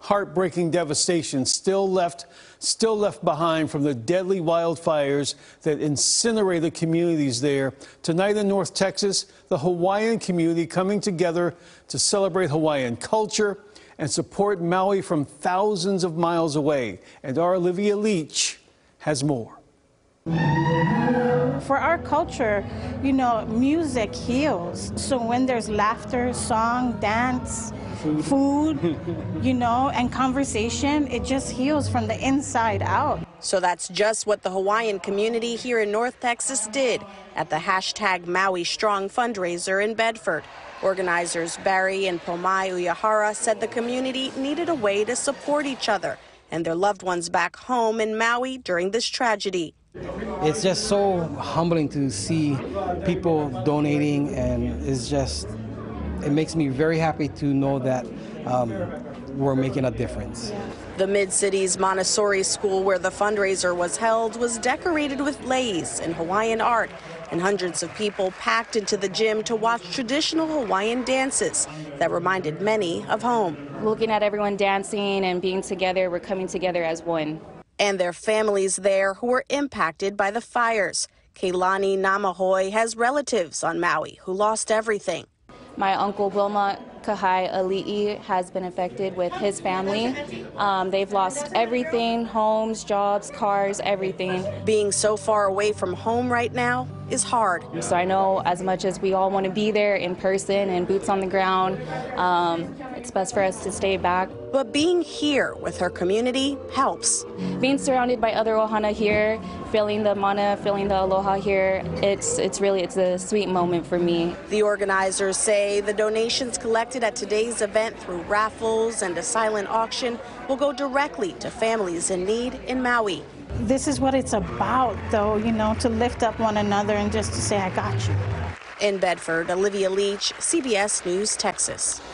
Heartbreaking devastation still left, still left behind from the deadly wildfires that incinerated communities there. Tonight in North Texas, the Hawaiian community coming together to celebrate Hawaiian culture and support Maui from thousands of miles away. And our Olivia Leach has more. For our culture, you know, music heals. So when there's laughter, song, dance, food, food you know, and conversation, it just heals from the inside out. So that's just what the Hawaiian community here in North Texas did at the hashtag Maui Strong fundraiser in Bedford. Organizers Barry and Pomai Uyahara said the community needed a way to support each other and their loved ones back home in Maui during this tragedy. It's just so humbling to see people donating, and it's just, it makes me very happy to know that um, we're making a difference. The Mid Cities Montessori School, where the fundraiser was held, was decorated with lace and Hawaiian art, and hundreds of people packed into the gym to watch traditional Hawaiian dances that reminded many of home. Looking at everyone dancing and being together, we're coming together as one and their families there who were impacted by the fires. Kailani Namahoe has relatives on Maui who lost everything. My uncle Wilmot Kahai Ali'i has been affected with his family. Um, they've lost everything homes, jobs, cars, everything. Being so far away from home right now is hard. So I know as much as we all want to be there in person and boots on the ground, um, it's best for us to stay back. But being here with her community helps. Being surrounded by other ohana here, feeling the mana, feeling the aloha here, it's, it's really, it's a sweet moment for me. The organizers say the donations collected at today's event through raffles and a silent auction will go directly to families in need in Maui. This is what it's about, though, you know, to lift up one another and just to say, I got you. In Bedford, Olivia Leach, CBS News, Texas.